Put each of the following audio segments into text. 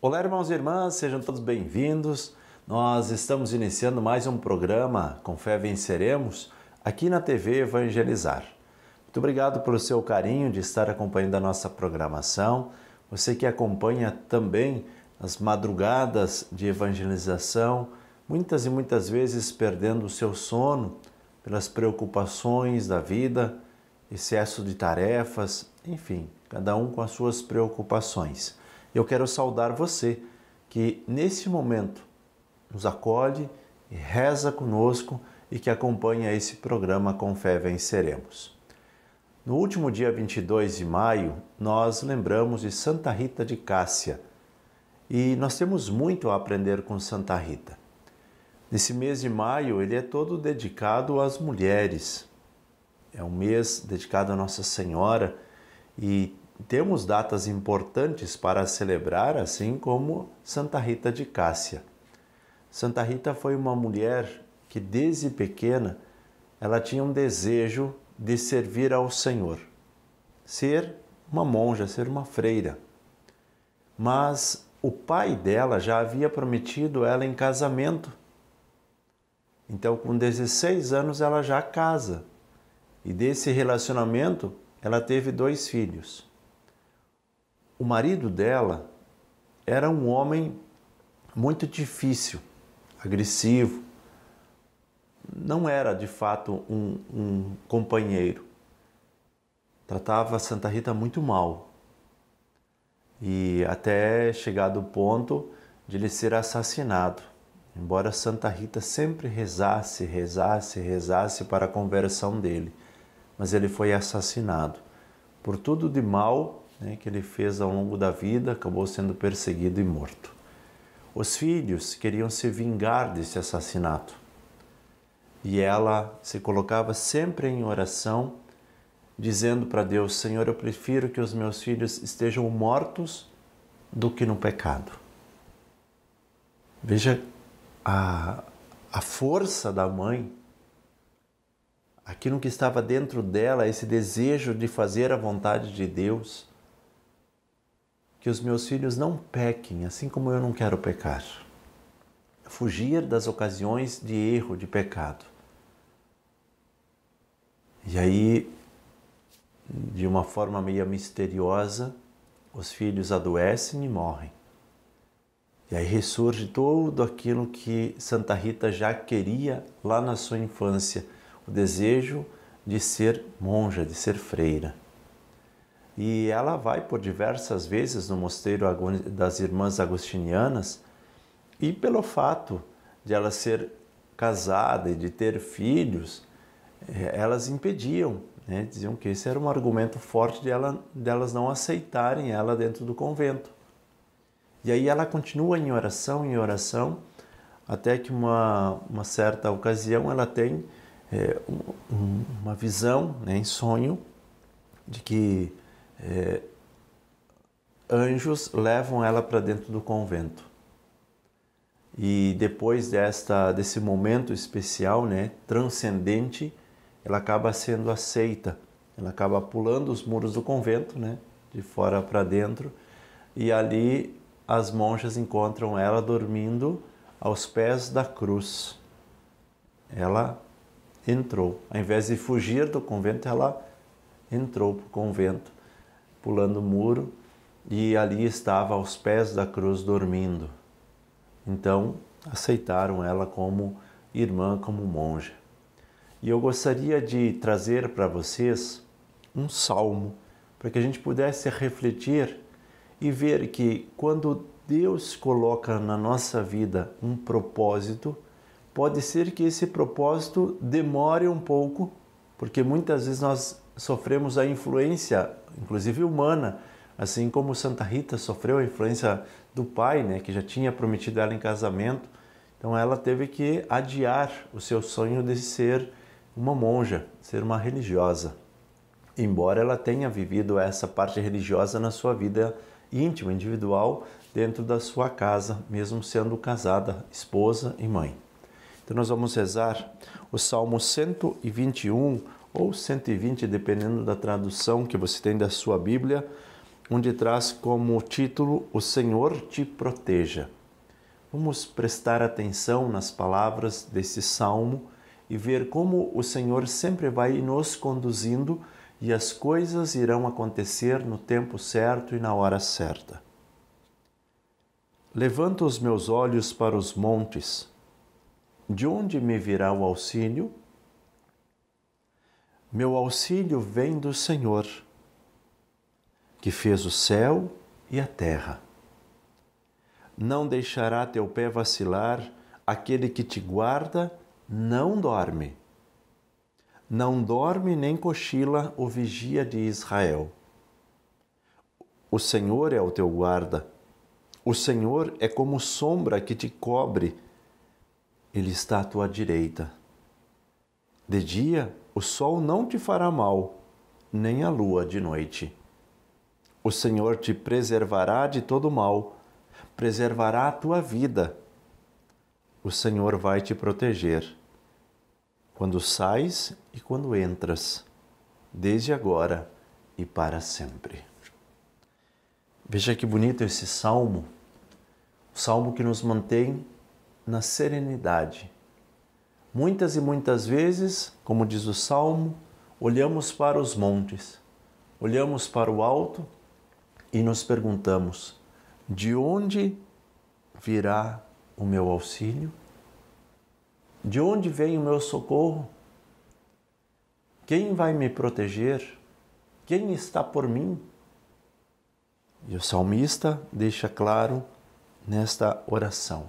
Olá, irmãos e irmãs, sejam todos bem-vindos. Nós estamos iniciando mais um programa Com Fé Venceremos aqui na TV Evangelizar. Muito obrigado pelo seu carinho de estar acompanhando a nossa programação. Você que acompanha também as madrugadas de evangelização, muitas e muitas vezes perdendo o seu sono pelas preocupações da vida, excesso de tarefas, enfim, cada um com as suas preocupações. Eu quero saudar você que nesse momento nos acolhe e reza conosco e que acompanha esse programa Com Fé Venceremos. No último dia 22 de maio, nós lembramos de Santa Rita de Cássia e nós temos muito a aprender com Santa Rita. Nesse mês de maio, ele é todo dedicado às mulheres. É um mês dedicado a Nossa Senhora e temos datas importantes para celebrar, assim como Santa Rita de Cássia. Santa Rita foi uma mulher que desde pequena ela tinha um desejo de servir ao Senhor, ser uma monja, ser uma freira. Mas o pai dela já havia prometido ela em casamento. Então, com 16 anos, ela já casa. E desse relacionamento, ela teve dois filhos. O marido dela era um homem muito difícil, agressivo, não era de fato um, um companheiro. Tratava Santa Rita muito mal. E até chegado o ponto de ele ser assassinado. Embora Santa Rita sempre rezasse, rezasse, rezasse para a conversão dele, mas ele foi assassinado. Por tudo de mal né, que ele fez ao longo da vida, acabou sendo perseguido e morto. Os filhos queriam se vingar desse assassinato e ela se colocava sempre em oração, dizendo para Deus: Senhor, eu prefiro que os meus filhos estejam mortos do que no pecado. Veja a, a força da mãe, aquilo que estava dentro dela, esse desejo de fazer a vontade de Deus. Que os meus filhos não pequem, assim como eu não quero pecar fugir das ocasiões de erro, de pecado. E aí, de uma forma meio misteriosa, os filhos adoecem e morrem. E aí ressurge tudo aquilo que Santa Rita já queria lá na sua infância, o desejo de ser monja, de ser freira. E ela vai por diversas vezes no mosteiro das Irmãs Agostinianas e pelo fato de ela ser casada e de ter filhos, eh, elas impediam, né? diziam que esse era um argumento forte de ela, delas não aceitarem ela dentro do convento. E aí ela continua em oração, em oração, até que uma, uma certa ocasião ela tem é, um, uma visão, né, em sonho, de que é, anjos levam ela para dentro do convento. E depois desta desse momento especial, né, transcendente, ela acaba sendo aceita. Ela acaba pulando os muros do convento, né, de fora para dentro, e ali as monjas encontram ela dormindo aos pés da cruz. Ela entrou, ao invés de fugir do convento, ela entrou para o convento, pulando o muro, e ali estava aos pés da cruz dormindo. Então aceitaram ela como irmã, como monja. E eu gostaria de trazer para vocês um salmo para que a gente pudesse refletir e ver que quando Deus coloca na nossa vida um propósito, pode ser que esse propósito demore um pouco, porque muitas vezes nós sofremos a influência, inclusive humana, assim como Santa Rita sofreu a influência do pai, né, que já tinha prometido ela em casamento. Então ela teve que adiar o seu sonho de ser uma monja, ser uma religiosa. Embora ela tenha vivido essa parte religiosa na sua vida íntima, individual, dentro da sua casa, mesmo sendo casada, esposa e mãe. Então nós vamos rezar o Salmo 121 ou 120, dependendo da tradução que você tem da sua Bíblia onde traz como título O Senhor te proteja. Vamos prestar atenção nas palavras desse salmo e ver como o Senhor sempre vai nos conduzindo e as coisas irão acontecer no tempo certo e na hora certa. Levanto os meus olhos para os montes. De onde me virá o auxílio? Meu auxílio vem do Senhor, que fez o céu e a terra. Não deixará teu pé vacilar, aquele que te guarda não dorme. Não dorme nem cochila o vigia de Israel. O Senhor é o teu guarda. O Senhor é como sombra que te cobre. Ele está à tua direita. De dia o sol não te fará mal, nem a lua de noite. O Senhor te preservará de todo mal, preservará a tua vida. O Senhor vai te proteger quando sais e quando entras, desde agora e para sempre. Veja que bonito esse salmo, o salmo que nos mantém na serenidade. Muitas e muitas vezes, como diz o salmo, olhamos para os montes, olhamos para o alto e nos perguntamos: de onde virá o meu auxílio? De onde vem o meu socorro? Quem vai me proteger? Quem está por mim? E o salmista deixa claro nesta oração: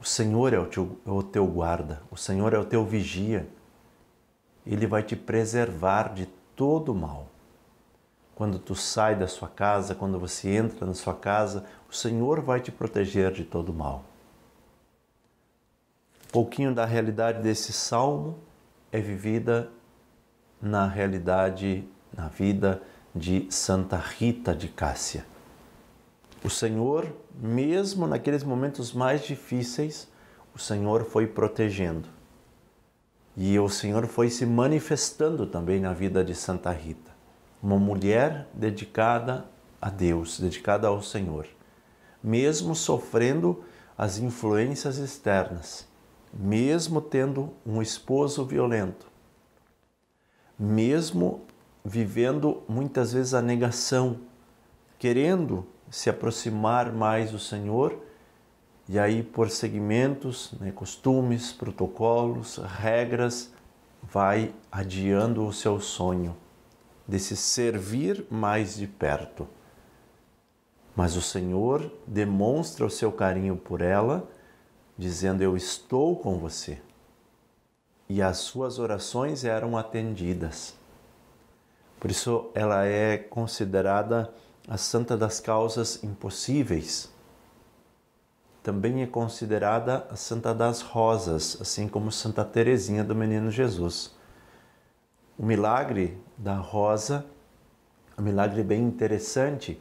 O Senhor é o teu, é o teu guarda, o Senhor é o teu vigia, ele vai te preservar de todo mal. Quando tu sai da sua casa, quando você entra na sua casa, o Senhor vai te proteger de todo mal pouquinho da realidade desse salmo é vivida na realidade, na vida de Santa Rita de Cássia. O Senhor, mesmo naqueles momentos mais difíceis, o Senhor foi protegendo. E o Senhor foi se manifestando também na vida de Santa Rita, uma mulher dedicada a Deus, dedicada ao Senhor, mesmo sofrendo as influências externas. Mesmo tendo um esposo violento, mesmo vivendo muitas vezes a negação, querendo se aproximar mais do Senhor, e aí por segmentos, né, costumes, protocolos, regras, vai adiando o seu sonho de se servir mais de perto. Mas o Senhor demonstra o seu carinho por ela dizendo: Eu estou com você. E as suas orações eram atendidas. Por isso, ela é considerada a santa das causas impossíveis. Também é considerada a santa das rosas, assim como Santa Teresinha do Menino Jesus. O milagre da rosa é um milagre bem interessante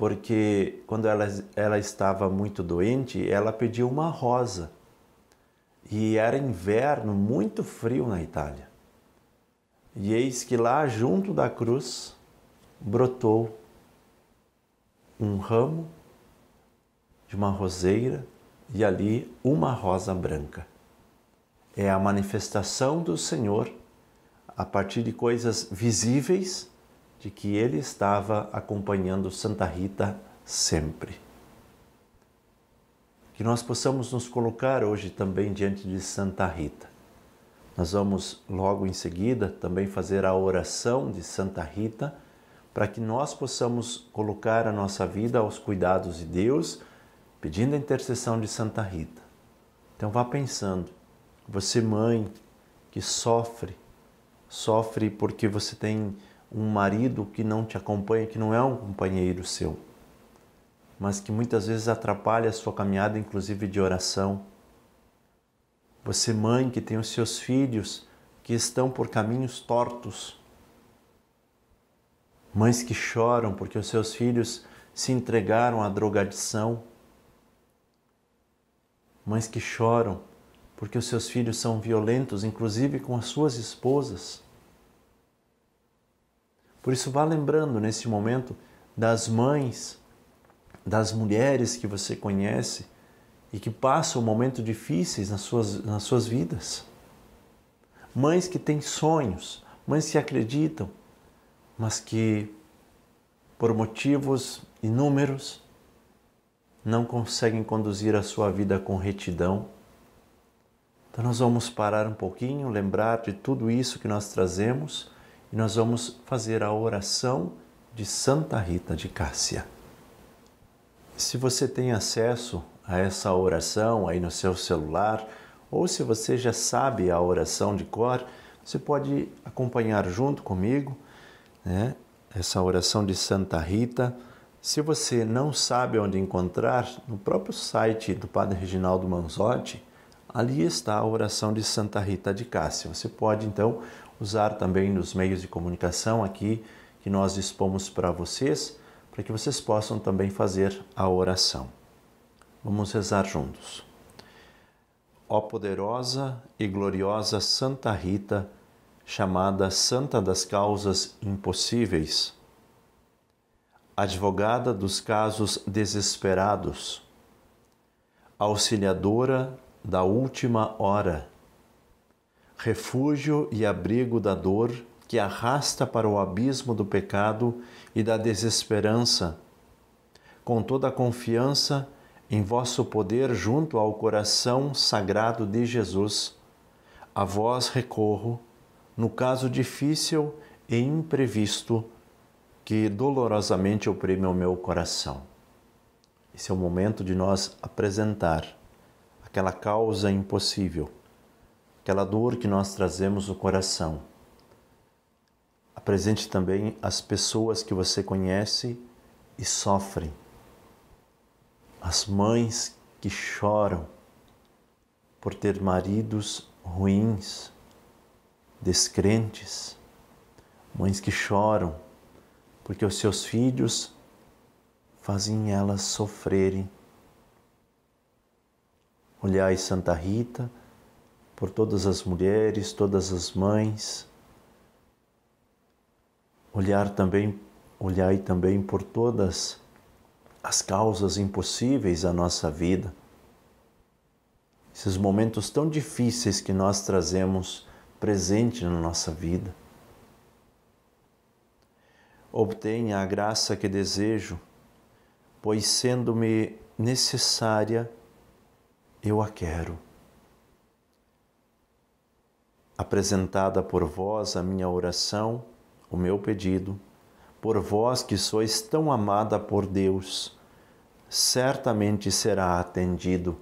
porque quando ela, ela estava muito doente, ela pediu uma rosa. E era inverno, muito frio na Itália. E eis que lá junto da cruz brotou um ramo de uma roseira e ali uma rosa branca. É a manifestação do Senhor a partir de coisas visíveis de que ele estava acompanhando Santa Rita sempre. Que nós possamos nos colocar hoje também diante de Santa Rita. Nós vamos logo em seguida também fazer a oração de Santa Rita para que nós possamos colocar a nossa vida aos cuidados de Deus, pedindo a intercessão de Santa Rita. Então vá pensando, você mãe que sofre, sofre porque você tem um marido que não te acompanha, que não é um companheiro seu, mas que muitas vezes atrapalha a sua caminhada, inclusive de oração. Você, mãe, que tem os seus filhos que estão por caminhos tortos. Mães que choram porque os seus filhos se entregaram à drogadição. Mães que choram porque os seus filhos são violentos, inclusive com as suas esposas. Por isso, vá lembrando nesse momento das mães, das mulheres que você conhece e que passam momentos difíceis nas suas, nas suas vidas. Mães que têm sonhos, mães que acreditam, mas que, por motivos inúmeros, não conseguem conduzir a sua vida com retidão. Então, nós vamos parar um pouquinho, lembrar de tudo isso que nós trazemos e nós vamos fazer a oração de Santa Rita de Cássia. Se você tem acesso a essa oração aí no seu celular, ou se você já sabe a oração de cor, você pode acompanhar junto comigo né, essa oração de Santa Rita. Se você não sabe onde encontrar, no próprio site do Padre Reginaldo Manzotti, ali está a oração de Santa Rita de Cássia. Você pode então usar também nos meios de comunicação aqui que nós dispomos para vocês, para que vocês possam também fazer a oração. Vamos rezar juntos. Ó poderosa e gloriosa Santa Rita, chamada Santa das Causas Impossíveis, advogada dos casos desesperados, auxiliadora da última hora, refúgio e abrigo da dor que arrasta para o abismo do pecado e da desesperança, com toda a confiança em vosso poder junto ao coração sagrado de Jesus. A vós recorro, no caso difícil e imprevisto que dolorosamente oprime o meu coração. Esse é o momento de nós apresentar aquela causa impossível aquela dor que nós trazemos no coração. Apresente também as pessoas que você conhece e sofrem, as mães que choram por ter maridos ruins, descrentes, mães que choram porque os seus filhos fazem elas sofrerem. Olhai Santa Rita, por todas as mulheres, todas as mães. Olhar também, olhai também por todas as causas impossíveis à nossa vida. Esses momentos tão difíceis que nós trazemos presente na nossa vida. Obtenha a graça que desejo, pois sendo-me necessária, eu a quero apresentada por vós a minha oração, o meu pedido, por vós que sois tão amada por Deus, certamente será atendido.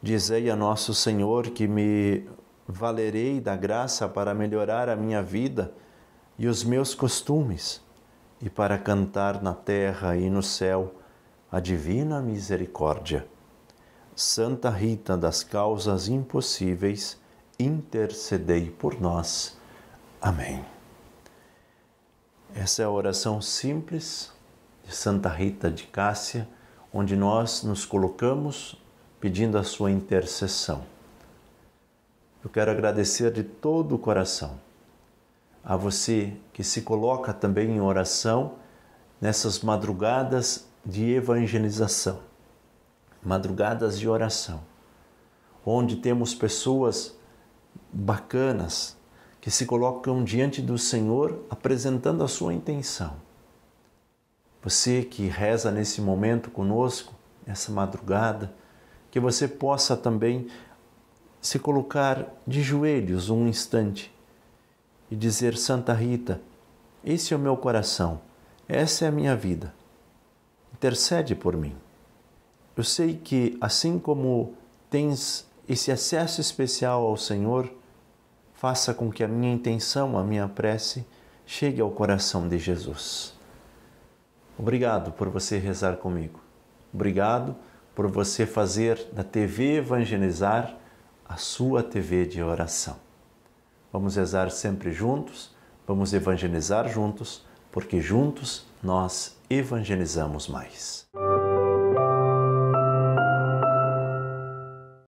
Dizei a nosso Senhor que me valerei da graça para melhorar a minha vida e os meus costumes, e para cantar na terra e no céu a divina misericórdia. Santa Rita das causas impossíveis, intercedei por nós. Amém. Essa é a oração simples de Santa Rita de Cássia, onde nós nos colocamos pedindo a sua intercessão. Eu quero agradecer de todo o coração a você que se coloca também em oração nessas madrugadas de evangelização, madrugadas de oração, onde temos pessoas bacanas que se colocam diante do Senhor apresentando a sua intenção. Você que reza nesse momento conosco, nessa madrugada, que você possa também se colocar de joelhos um instante e dizer: Santa Rita, esse é o meu coração, essa é a minha vida. Intercede por mim. Eu sei que assim como tens esse acesso especial ao Senhor, faça com que a minha intenção, a minha prece, chegue ao coração de Jesus. Obrigado por você rezar comigo. Obrigado por você fazer da TV Evangelizar a sua TV de oração. Vamos rezar sempre juntos, vamos evangelizar juntos, porque juntos nós evangelizamos mais.